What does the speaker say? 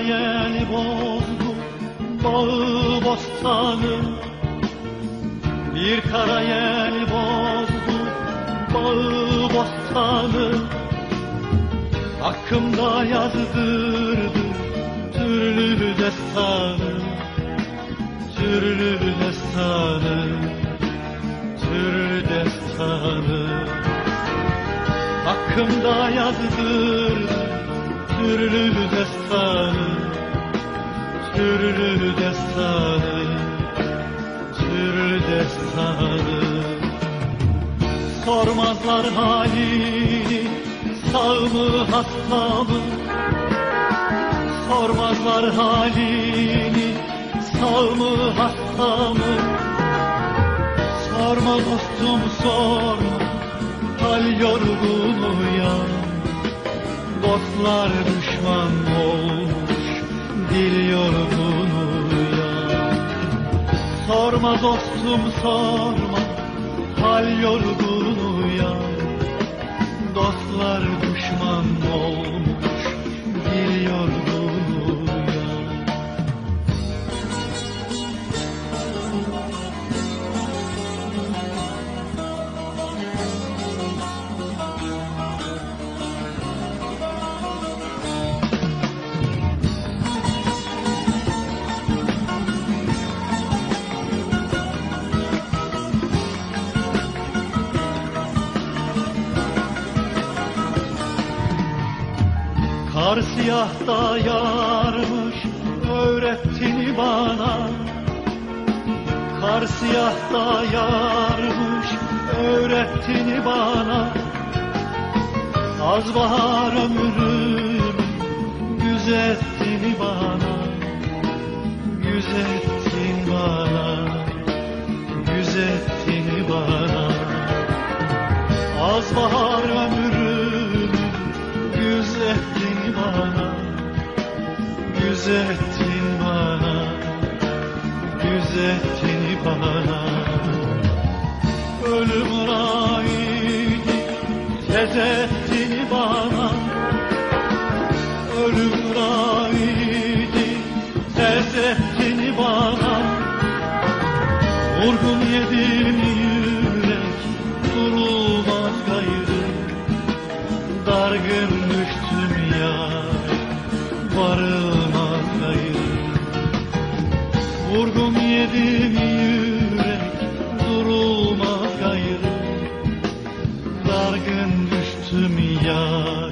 yel bozdu bağı bostanı. Bir kara yel bozdu bağı bostanı. Hakkımda yazdırdı türlü destanı Türlü destanı Türlü destanı. Hakkımda yazdırdı türlü destanı Türlü destanı Türlü destanı. Sormazlar halini Sağ mı hasta mı? Sormazlar halini Sağ mı hasta mı? Sorma dostum sorma Hal yorgunu ya Dostlar düşman olmuş Dil yorgunu ya Sorma dostum sorma Hal yorgunu ya Dostlar Kar siyahta yarmış öğrettin bana. Kar siyahta yarmış öğrettin bana. Az bahar ömrümü güzettin bana. Güzettin bana. Güzettin bana. Az bahar ömrümü Güzettin bana Güzettin bana. Ölüm raidi tezettin bana. Ölüm raidi tezettin bana. Vurgun yedim yürek durulmaz gayrı. Dargın düştüm Vurdum yedim yürek durulmaz gayrı Dargın düştüm yar.